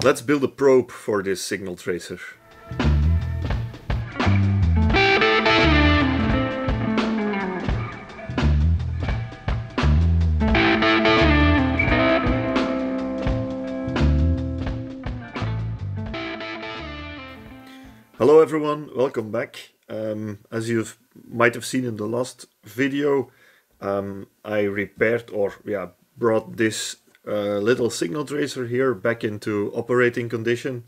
Let's build a probe for this signal tracer. Hello everyone, welcome back. Um, as you might have seen in the last video, um, I repaired or yeah brought this uh, little signal tracer here back into operating condition.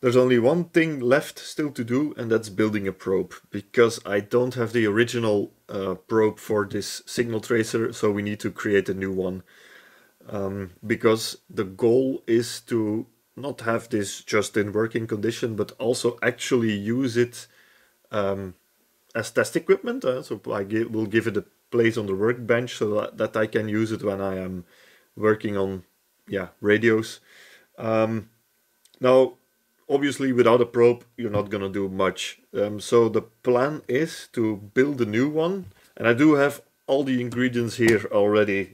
There's only one thing left still to do and that's building a probe because I don't have the original uh, probe for this signal tracer so we need to create a new one um, because the goal is to not have this just in working condition but also actually use it um, as test equipment uh, so I will give it a place on the workbench so that, that I can use it when I am working on yeah radios. Um, now, obviously, without a probe, you're not gonna do much. Um, so the plan is to build a new one, and I do have all the ingredients here already.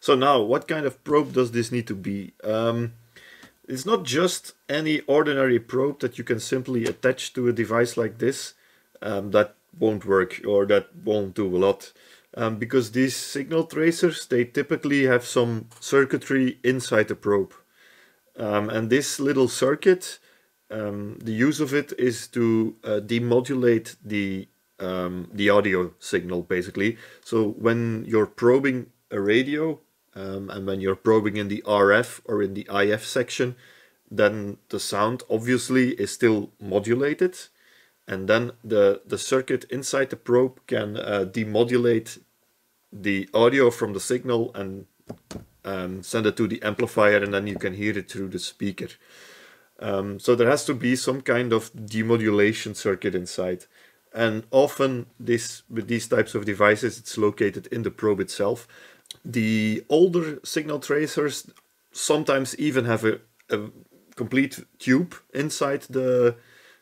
So now, what kind of probe does this need to be? Um, it's not just any ordinary probe that you can simply attach to a device like this. Um, that won't work or that won't do a lot um, because these signal tracers, they typically have some circuitry inside the probe. Um, and this little circuit, um, the use of it is to uh, demodulate the, um, the audio signal, basically. So when you're probing a radio, um, and when you're probing in the RF or in the IF section, then the sound obviously is still modulated and then the, the circuit inside the probe can uh, demodulate the audio from the signal and um, send it to the amplifier and then you can hear it through the speaker. Um, so there has to be some kind of demodulation circuit inside. And often this with these types of devices, it's located in the probe itself. The older signal tracers sometimes even have a, a complete tube inside the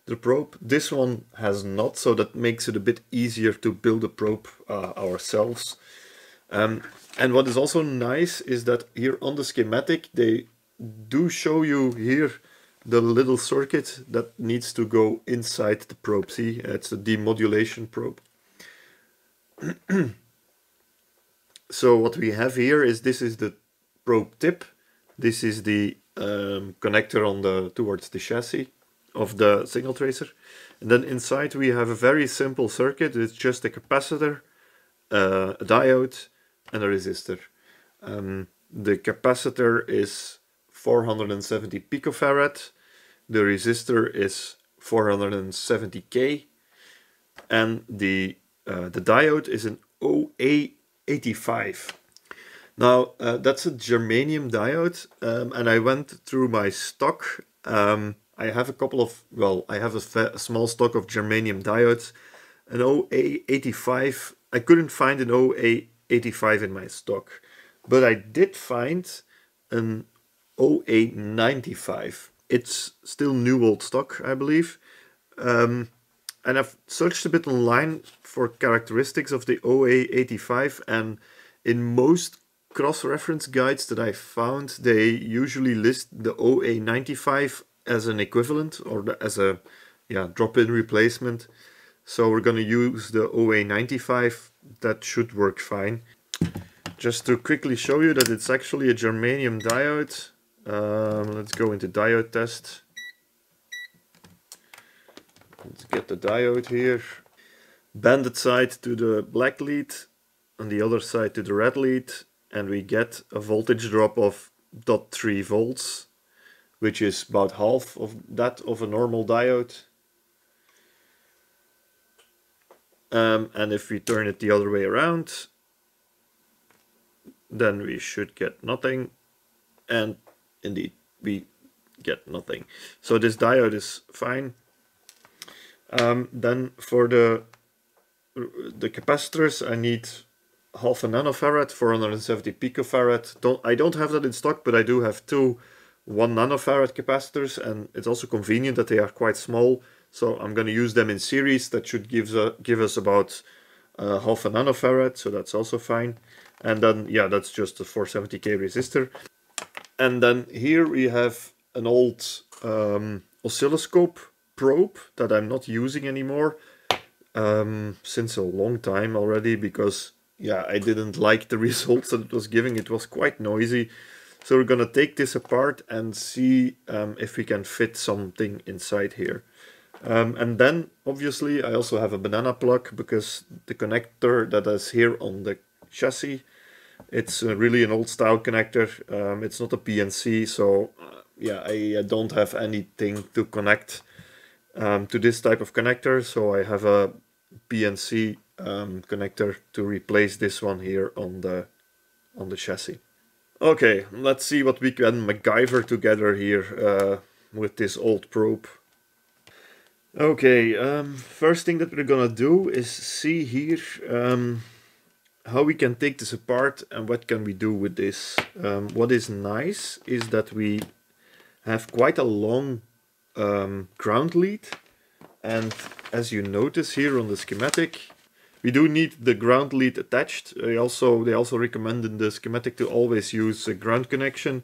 the probe. This one has not, so that makes it a bit easier to build a probe uh, ourselves. Um, and what is also nice is that here on the schematic, they do show you here the little circuit that needs to go inside the probe. See, it's a demodulation probe. so what we have here is this is the probe tip. This is the um, connector on the towards the chassis of the signal tracer. And then inside we have a very simple circuit. It's just a capacitor, uh, a diode, and a resistor. Um, the capacitor is 470 picofarad. The resistor is 470k, and the uh, the diode is an OA85. Now uh, that's a germanium diode, um, and I went through my stock. Um, I have a couple of, well, I have a, a small stock of germanium diodes. An OA85, I couldn't find an OA85 in my stock, but I did find an OA95. It's still new old stock, I believe. Um, and I've searched a bit online for characteristics of the OA85 and in most cross-reference guides that I found, they usually list the OA95 as an equivalent or as a yeah drop-in replacement. So we're going to use the OA95. That should work fine. Just to quickly show you that it's actually a germanium diode. Um, let's go into diode test. Let's get the diode here. Banded side to the black lead, on the other side to the red lead, and we get a voltage drop of 0.3 volts which is about half of that of a normal diode. Um, and if we turn it the other way around, then we should get nothing. And indeed, we get nothing. So this diode is fine. Um, then for the the capacitors, I need half a nanofarad, 470 picofarad. Don't I don't have that in stock, but I do have two one nanofarad capacitors and it's also convenient that they are quite small so I'm going to use them in series. That should give, uh, give us about uh, half a nanofarad so that's also fine. And then yeah that's just a 470k resistor. And then here we have an old um, oscilloscope probe that I'm not using anymore um, since a long time already because yeah I didn't like the results that it was giving. It was quite noisy so we're gonna take this apart and see um, if we can fit something inside here. Um, and then obviously I also have a banana plug because the connector that is here on the chassis it's uh, really an old style connector. Um, it's not a BNC so uh, yeah I, I, don't have anything to connect um, to this type of connector. So I have a BNC um, connector to replace this one here on the on the chassis. Okay, let's see what we can MacGyver together here uh, with this old probe. Okay, um, first thing that we're gonna do is see here um, how we can take this apart and what can we do with this. Um, what is nice is that we have quite a long um, ground lead and as you notice here on the schematic, we do need the ground lead attached. They also, they also recommend in the schematic to always use a ground connection.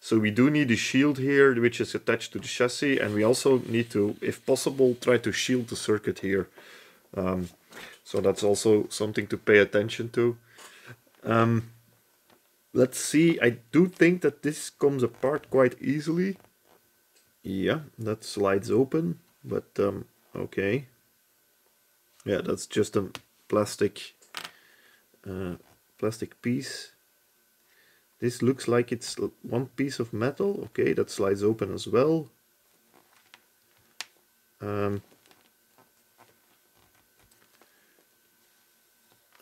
So we do need a shield here, which is attached to the chassis, and we also need to, if possible, try to shield the circuit here. Um, so that's also something to pay attention to. Um, let's see, I do think that this comes apart quite easily. Yeah, that slides open, but um, okay. Yeah, that's just a plastic uh, plastic piece. This looks like it's one piece of metal. Okay, that slides open as well. Um,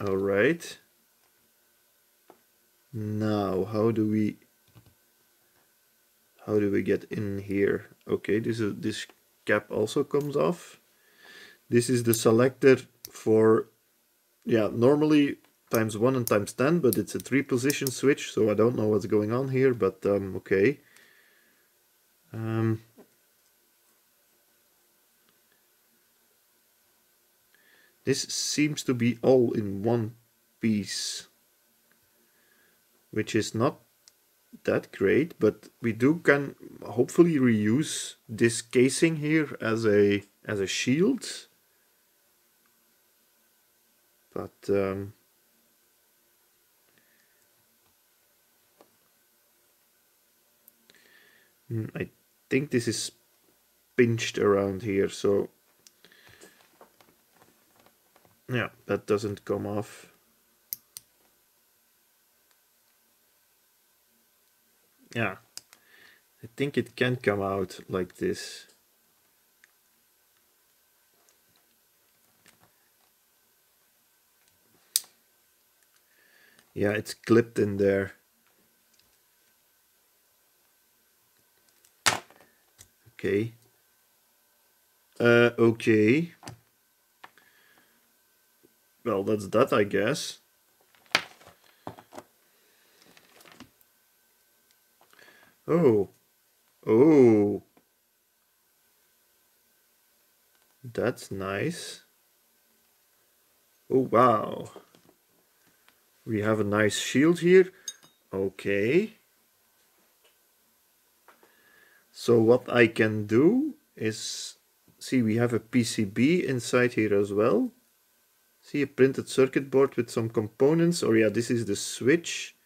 all right. Now, how do we how do we get in here? Okay, this is this cap also comes off. This is the selector for, yeah, normally times 1 and times 10, but it's a 3 position switch, so I don't know what's going on here, but um, okay. Um, this seems to be all in one piece, which is not that great, but we do can hopefully reuse this casing here as a as a shield but um, hmm, I think this is pinched around here so yeah that doesn't come off. Yeah. I think it can come out like this Yeah, it's clipped in there. Okay. Uh, okay. Well, that's that, I guess. Oh. Oh. That's nice. Oh, wow. We have a nice shield here. Okay. So what I can do is, see we have a PCB inside here as well. See a printed circuit board with some components, or yeah, this is the switch.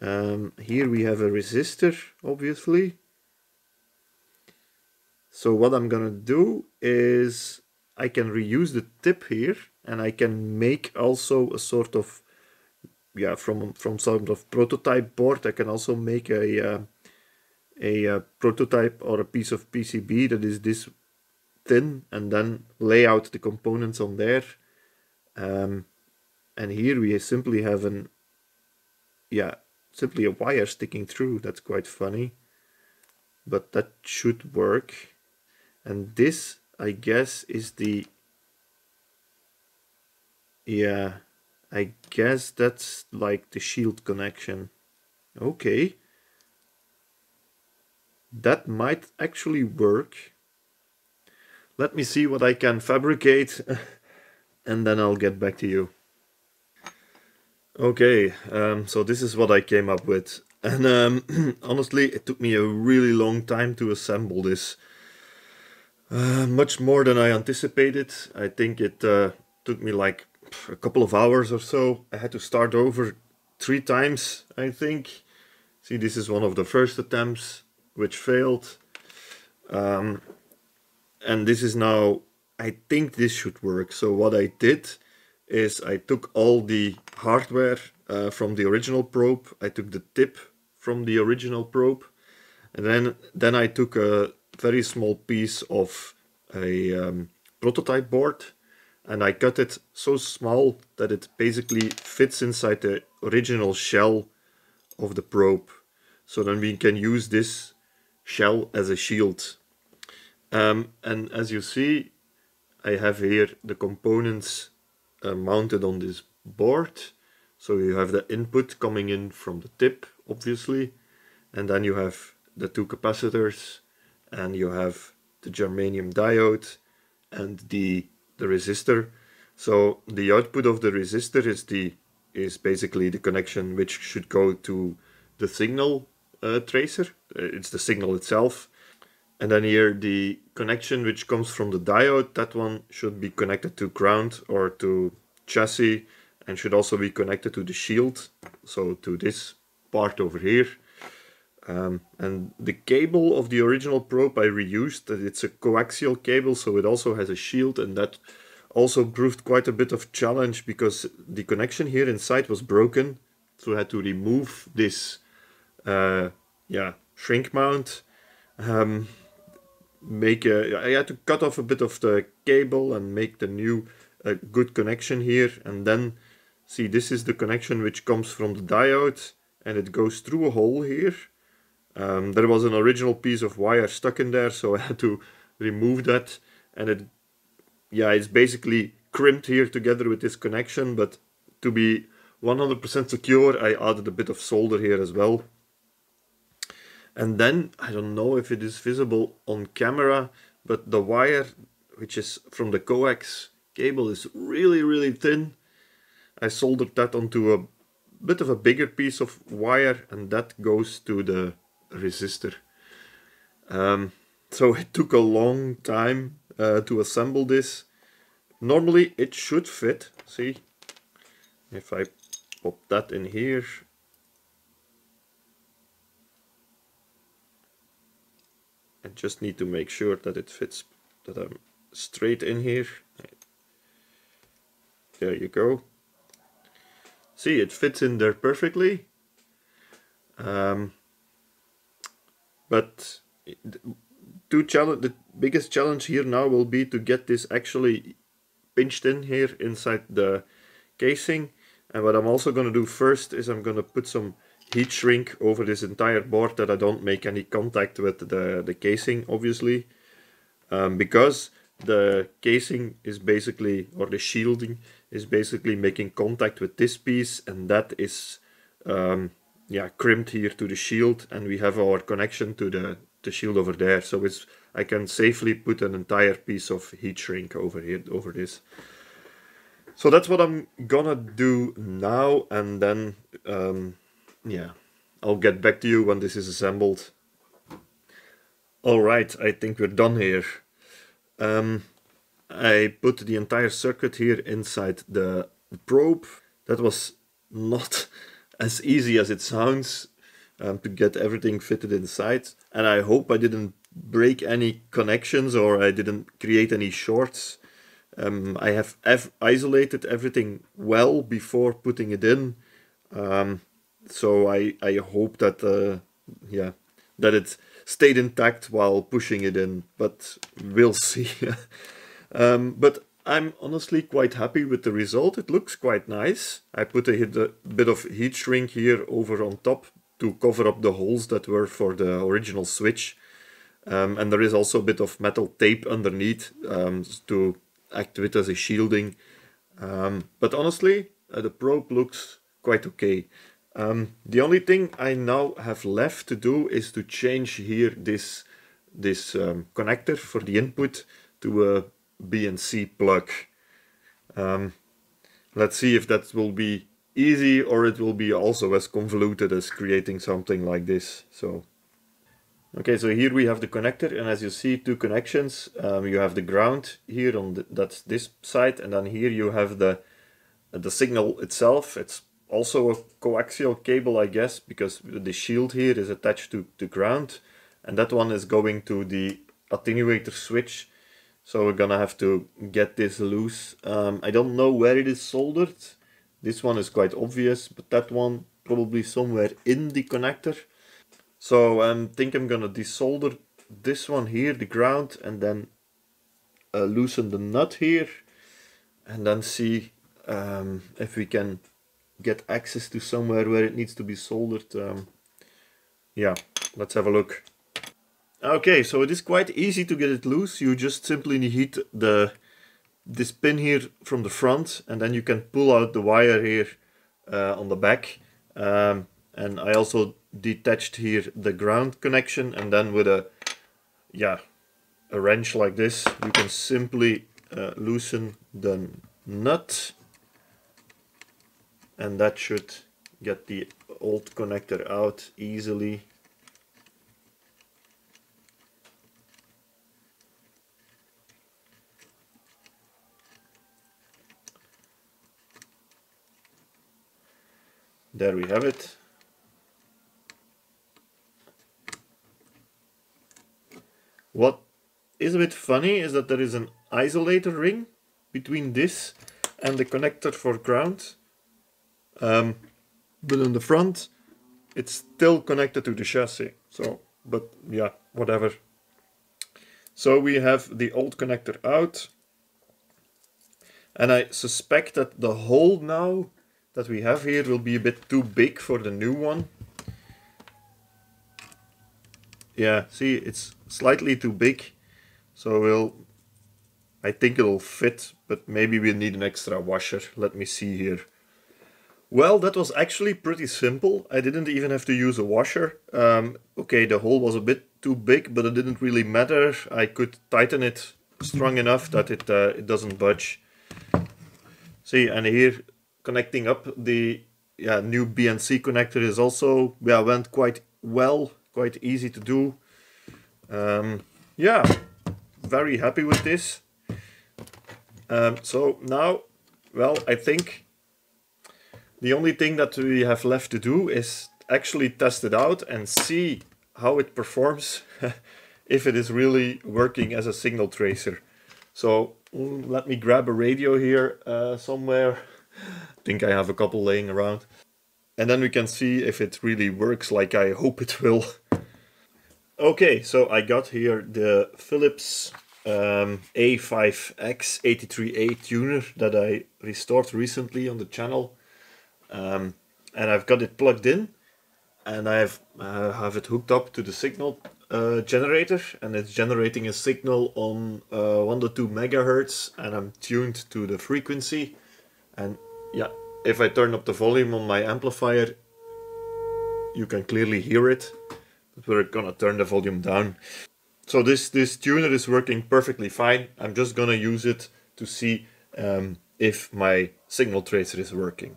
Um, here we have a resistor, obviously. So what I'm gonna do is I can reuse the tip here and I can make also a sort of yeah, from from some of prototype board, I can also make a uh, a uh, prototype or a piece of PCB that is this thin, and then lay out the components on there. Um, and here we simply have an yeah, simply a wire sticking through. That's quite funny, but that should work. And this, I guess, is the yeah I guess that's like the shield connection. Okay. That might actually work. Let me see what I can fabricate and then I'll get back to you. Okay, um, so this is what I came up with. And um, honestly, it took me a really long time to assemble this. Uh, much more than I anticipated. I think it uh, took me like a couple of hours or so. I had to start over three times, I think. See, this is one of the first attempts which failed. Um, and this is now, I think this should work. So what I did is I took all the hardware uh, from the original probe. I took the tip from the original probe. And then, then I took a very small piece of a um, prototype board and I cut it so small that it basically fits inside the original shell of the probe. So then we can use this shell as a shield. Um, and as you see, I have here the components uh, mounted on this board. So you have the input coming in from the tip, obviously, and then you have the two capacitors, and you have the germanium diode and the the resistor. So the output of the resistor is the is basically the connection which should go to the signal uh, tracer. Uh, it's the signal itself. And then here the connection which comes from the diode, that one should be connected to ground or to chassis and should also be connected to the shield. So to this part over here. Um, and the cable of the original probe I reused, it's a coaxial cable, so it also has a shield and that also proved quite a bit of challenge because the connection here inside was broken. So I had to remove this uh, yeah, shrink mount. Um, make a, I had to cut off a bit of the cable and make the new uh, good connection here. And then see this is the connection which comes from the diode and it goes through a hole here. Um, there was an original piece of wire stuck in there, so I had to remove that. And it, yeah, it's basically crimped here together with this connection, but to be 100% secure, I added a bit of solder here as well. And then, I don't know if it is visible on camera, but the wire, which is from the coax cable, is really, really thin. I soldered that onto a bit of a bigger piece of wire and that goes to the resistor. Um, so it took a long time uh, to assemble this. Normally it should fit, see, if I pop that in here. I just need to make sure that it fits, that I'm straight in here. There you go. See, it fits in there perfectly. Um, but challenge, the biggest challenge here now will be to get this actually pinched in here inside the casing. And what I'm also going to do first is I'm going to put some heat shrink over this entire board that I don't make any contact with the, the casing, obviously. Um, because the casing is basically, or the shielding is basically making contact with this piece and that is um, yeah crimped here to the shield and we have our connection to the, the shield over there. So it's I can safely put an entire piece of heat shrink over here over this. So that's what I'm gonna do now and then um, yeah I'll get back to you when this is assembled. Alright, I think we're done here. Um, I put the entire circuit here inside the probe. That was not as easy as it sounds um, to get everything fitted inside. And I hope I didn't break any connections or I didn't create any shorts. Um, I have ev isolated everything well before putting it in. Um, so I, I hope that uh, yeah that it stayed intact while pushing it in, but we'll see. um, but I'm honestly quite happy with the result. It looks quite nice. I put a, bit of heat shrink here over on top to cover up the holes that were for the original switch. Um, and there is also a bit of metal tape underneath um, to act with as a shielding. Um, but honestly, uh, the probe looks quite okay. Um, the only thing I now have left to do is to change here this, this um, connector for the input to a BNC plug. Um, let's see if that will be easy or it will be also as convoluted as creating something like this. So, okay, so here we have the connector and as you see two connections, um, you have the ground here on the, that's this side and then here you have the the signal itself. It's also a coaxial cable, I guess, because the shield here is attached to the ground and that one is going to the attenuator switch so we're gonna have to get this loose. Um, I don't know where it is soldered. This one is quite obvious, but that one probably somewhere in the connector. So I um, think I'm gonna desolder this one here, the ground, and then uh, loosen the nut here, and then see um, if we can get access to somewhere where it needs to be soldered. Um, yeah, let's have a look. Okay, so it is quite easy to get it loose. You just simply heat the this pin here from the front and then you can pull out the wire here uh, on the back. Um, and I also detached here the ground connection and then with a yeah a wrench like this you can simply uh, loosen the nut and that should get the old connector out easily There we have it. What is a bit funny is that there is an isolator ring between this and the connector for ground. Um, but on the front, it's still connected to the chassis. So, but yeah, whatever. So we have the old connector out. And I suspect that the hole now that we have here will be a bit too big for the new one. Yeah, see, it's slightly too big. So we'll, I think it'll fit, but maybe we need an extra washer. Let me see here. Well, that was actually pretty simple. I didn't even have to use a washer. Um, okay, the hole was a bit too big, but it didn't really matter. I could tighten it strong enough that it, uh, it doesn't budge. See, and here connecting up the yeah, new BNC connector is also yeah went quite well, quite easy to do. Um, yeah, very happy with this. Um, so now, well, I think the only thing that we have left to do is actually test it out and see how it performs if it is really working as a signal tracer. So mm, let me grab a radio here uh, somewhere think I have a couple laying around. And then we can see if it really works like I hope it will. okay, so I got here the Philips um, A5X83A tuner that I restored recently on the channel. Um, and I've got it plugged in and I have, uh, have it hooked up to the signal uh, generator and it's generating a signal on uh, 1 to 2 megahertz and I'm tuned to the frequency and yeah, if I turn up the volume on my amplifier, you can clearly hear it, but we're gonna turn the volume down. So this, this tuner is working perfectly fine. I'm just gonna use it to see um, if my signal tracer is working.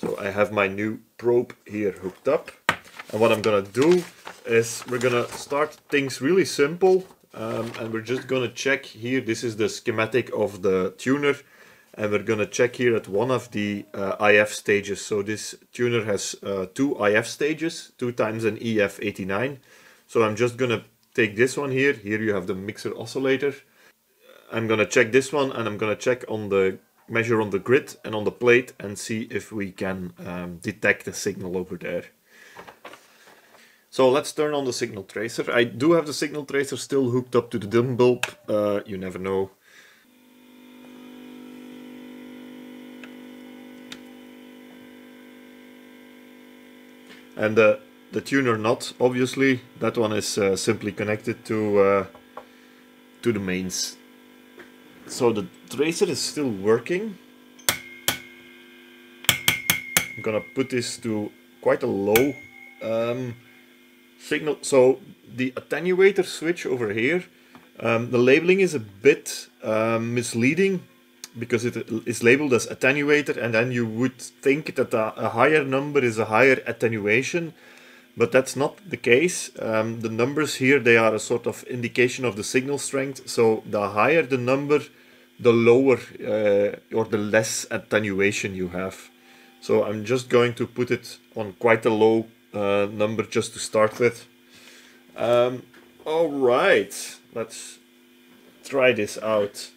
So I have my new probe here hooked up. And what I'm gonna do is we're gonna start things really simple. Um, and we're just gonna check here, this is the schematic of the tuner and we're going to check here at one of the uh, IF stages. So this tuner has uh, two IF stages, two times an EF89. So I'm just going to take this one here. Here you have the mixer oscillator. I'm going to check this one and I'm going to check on the measure on the grid and on the plate and see if we can um, detect the signal over there. So let's turn on the signal tracer. I do have the signal tracer still hooked up to the dim bulb. Uh, you never know. And the, the tuner not, obviously, that one is uh, simply connected to, uh, to the mains. So the tracer is still working. I'm gonna put this to quite a low um, signal. So the attenuator switch over here, um, the labeling is a bit um, misleading. Because it is labeled as attenuator and then you would think that a, higher number is a higher attenuation but that's not the case. Um, the numbers here, they are a sort of indication of the signal strength. So the higher the number, the lower uh, or the less attenuation you have. So I'm just going to put it on quite a low uh, number just to start with. Um, all right, let's try this out.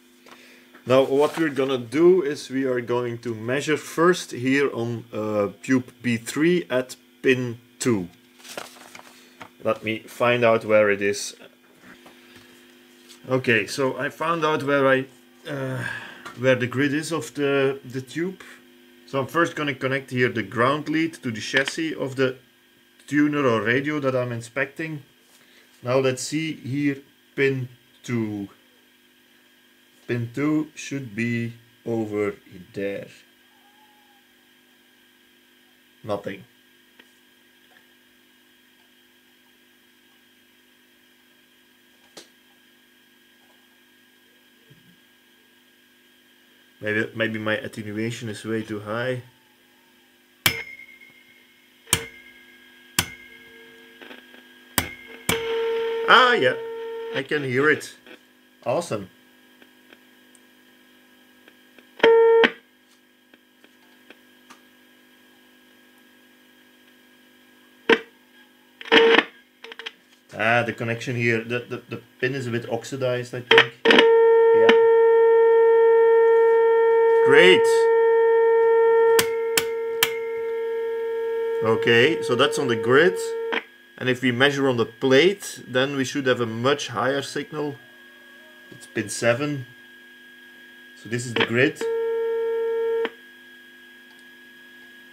Now what we're gonna do is we are going to measure first here on uh, tube B3 at pin 2. Let me find out where it is. Okay, so I found out where I uh, where the grid is of the, the tube. So I'm first going to connect here the ground lead to the chassis of the tuner or radio that I'm inspecting. Now let's see here pin 2. Pin 2 should be over there. Nothing. Maybe, maybe my attenuation is way too high. Ah, yeah, I can hear it. Awesome. Ah, the connection here, the, the, the pin is a bit oxidized, I think. Yeah. Great. Okay, so that's on the grid. And if we measure on the plate, then we should have a much higher signal. It's pin 7. So this is the grid.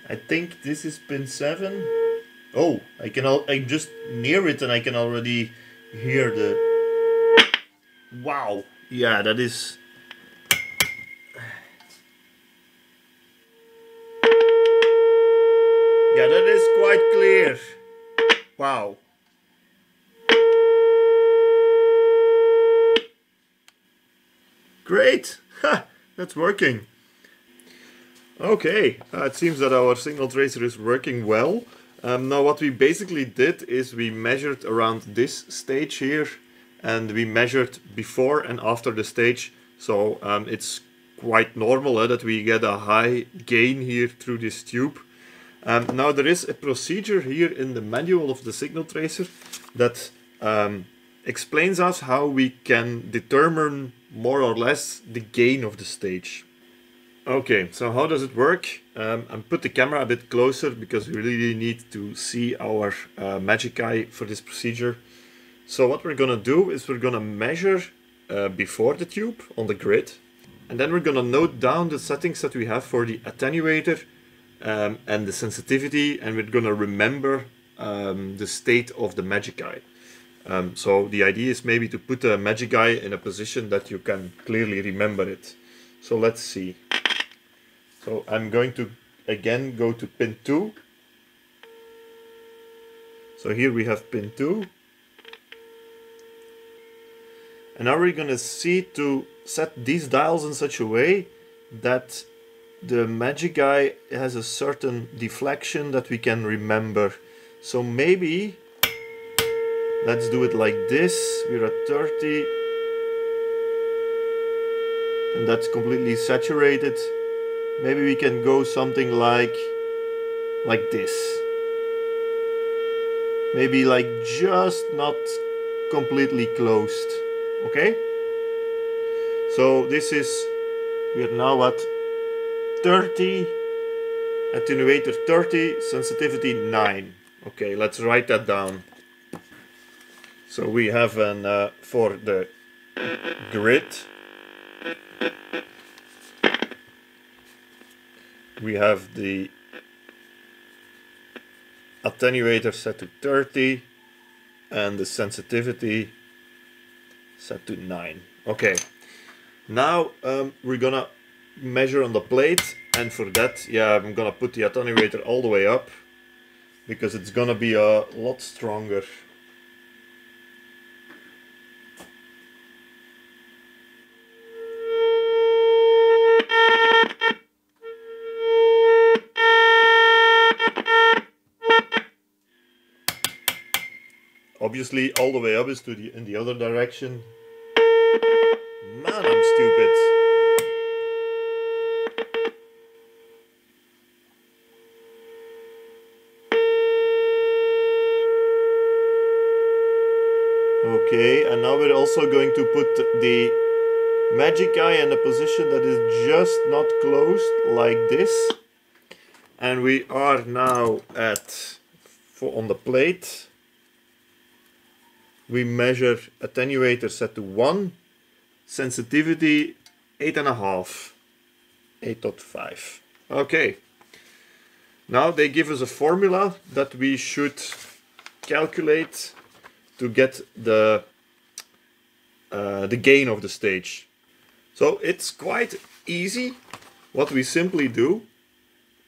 I think this is pin 7. Oh, I can al I'm just near it and I can already hear the... Wow! Yeah, that is Yeah, that is quite clear. Wow. Great! Ha! That's working. Okay, uh, it seems that our signal tracer is working well. Um, now what we basically did is we measured around this stage here and we measured before and after the stage. So um, it's quite normal uh, that we get a high gain here through this tube. Um, now there is a procedure here in the manual of the signal tracer that um, explains us how we can determine more or less the gain of the stage. Okay, so how does it work? Um, and put the camera a bit closer because we really need to see our uh, magic eye for this procedure. So what we're gonna do is we're gonna measure uh, before the tube on the grid and then we're gonna note down the settings that we have for the attenuator um, and the sensitivity and we're going to remember um, the state of the magic eye. Um, so the idea is maybe to put a magic eye in a position that you can clearly remember it. So let's see. So I'm going to again go to pin 2. So here we have pin 2. And now we're going to see to set these dials in such a way that the magic eye has a certain deflection that we can remember. So maybe let's do it like this. We're at 30 and that's completely saturated. Maybe we can go something like like this. Maybe like just not completely closed. Okay? So this is we are now at 30, attenuator 30, sensitivity 9. Okay, let's write that down. So we have an uh, for the grid. We have the attenuator set to 30 and the sensitivity set to 9. Okay, now um, we're gonna measure on the plate and for that yeah I'm gonna put the attenuator all the way up because it's gonna be a lot stronger obviously all the way up is to the in the other direction. Man, I'm stupid. Okay, and now we're also going to put the magic eye in a position that is just not closed like this. And we are now at, for on the plate, we measure attenuator set to 1, sensitivity 8.5, 8.5. Okay, now they give us a formula that we should calculate to get the uh, the gain of the stage. So it's quite easy. What we simply do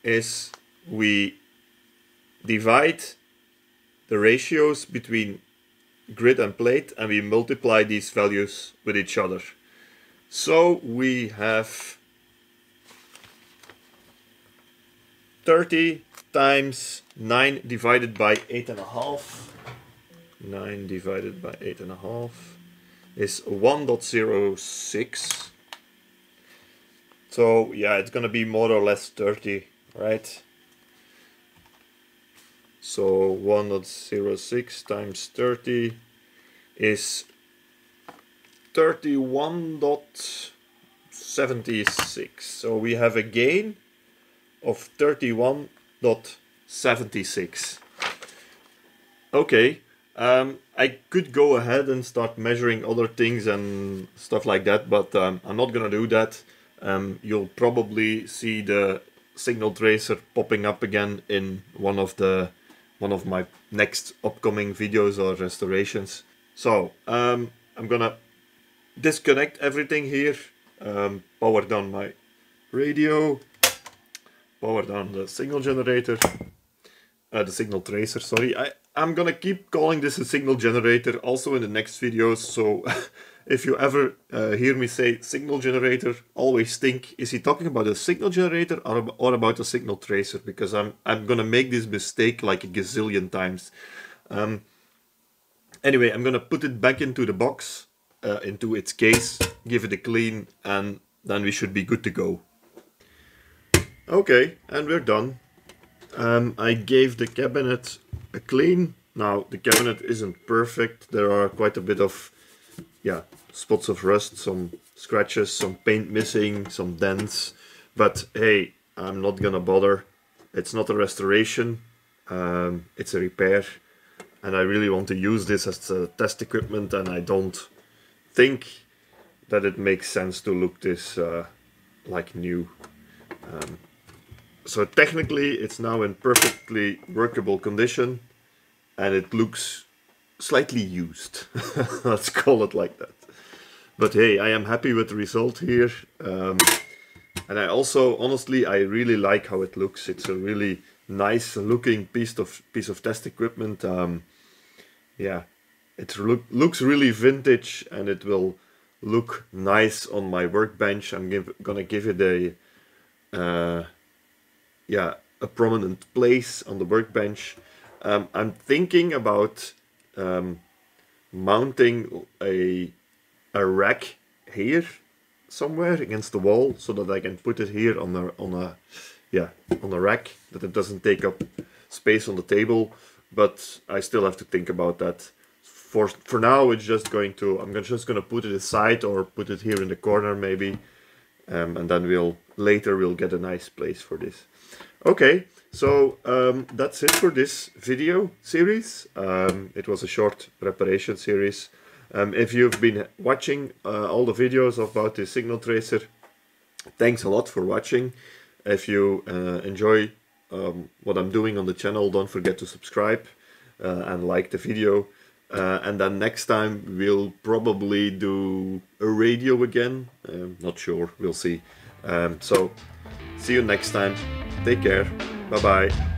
is we divide the ratios between grid and plate and we multiply these values with each other. So we have 30 times 9 divided by 8.5 9 divided by 8.5 is 1.06. So yeah, it's gonna be more or less 30, right? So 1.06 times 30 is 31.76. So we have a gain of 31.76. Okay, um, I could go ahead and start measuring other things and stuff like that, but um, I'm not gonna do that. Um, you'll probably see the signal tracer popping up again in one of the one of my next upcoming videos or restorations. So um, I'm gonna disconnect everything here, um, power down my radio, power down the signal generator, uh, the signal tracer, sorry. I, I'm gonna keep calling this a signal generator also in the next videos, so if you ever uh, hear me say signal generator, always think, is he talking about a signal generator or, or about a signal tracer? Because I'm, I'm gonna make this mistake like a gazillion times. Um, anyway, I'm gonna put it back into the box, uh, into its case, give it a clean, and then we should be good to go. Okay, and we're done. Um, I gave the cabinet a clean. Now the cabinet isn't perfect. There are quite a bit of yeah spots of rust, some scratches, some paint missing, some dents. But hey, I'm not gonna bother. It's not a restoration. Um, it's a repair, and I really want to use this as a test equipment, and I don't think that it makes sense to look this uh, like new. Um, so technically it's now in perfectly workable condition and it looks slightly used. Let's call it like that. But hey, I am happy with the result here. Um, and I also, honestly, I really like how it looks. It's a really nice looking piece of piece of test equipment. Um, yeah, it look, looks really vintage and it will look nice on my workbench. I'm give, gonna give it a uh, yeah, a prominent place on the workbench. Um, I'm thinking about um, mounting a, a rack here somewhere against the wall so that I can put it here on a, on a, yeah, on a rack, that it doesn't take up space on the table, but I still have to think about that. For, for now, it's just going to, I'm just going to put it aside or put it here in the corner maybe, um, and then we'll, later we'll get a nice place for this. Okay, so um, that's it for this video series. Um, it was a short preparation series. Um, if you've been watching uh, all the videos about the signal tracer, thanks a lot for watching. If you uh, enjoy um, what I'm doing on the channel, don't forget to subscribe uh, and like the video. Uh, and then next time we'll probably do a radio again. Um, not sure, we'll see. Um, so see you next time. Take care. Bye bye.